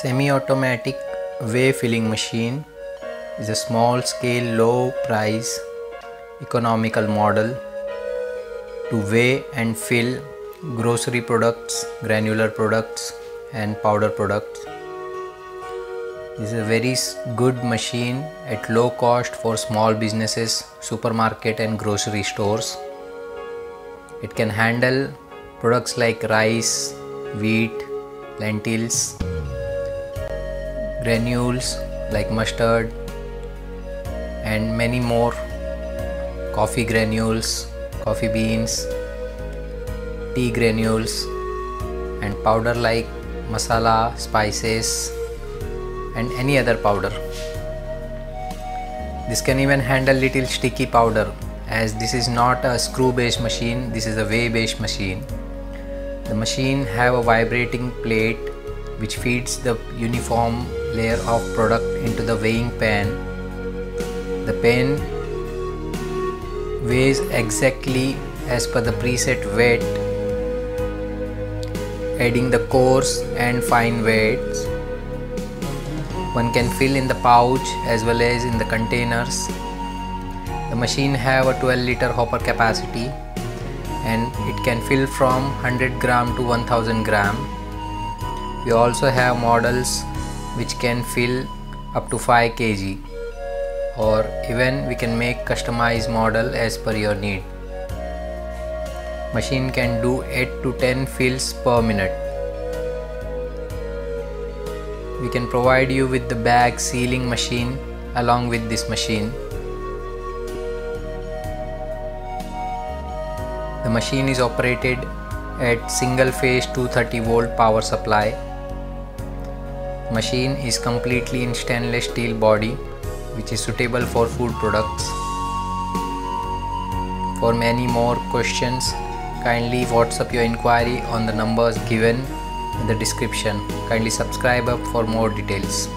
Semi-automatic weigh filling machine is a small scale low price economical model to weigh and fill grocery products, granular products and powder products. This is a very good machine at low cost for small businesses, supermarket and grocery stores. It can handle products like rice, wheat, lentils, granules like mustard and many more coffee granules, coffee beans, tea granules and powder like masala, spices and any other powder. This can even handle little sticky powder as this is not a screw based machine, this is a weigh based machine. The machine have a vibrating plate which feeds the uniform layer of product into the weighing pan. The pan weighs exactly as per the preset weight adding the coarse and fine weights. One can fill in the pouch as well as in the containers. The machine have a 12 liter hopper capacity and it can fill from 100 gram to 1000 gram. We also have models which can fill up to 5 kg or even we can make customized model as per your need. Machine can do 8 to 10 fills per minute. We can provide you with the bag sealing machine along with this machine. The machine is operated at single phase 230 volt power supply Machine is completely in stainless steel body which is suitable for food products. For many more questions, kindly WhatsApp your inquiry on the numbers given in the description. Kindly subscribe up for more details.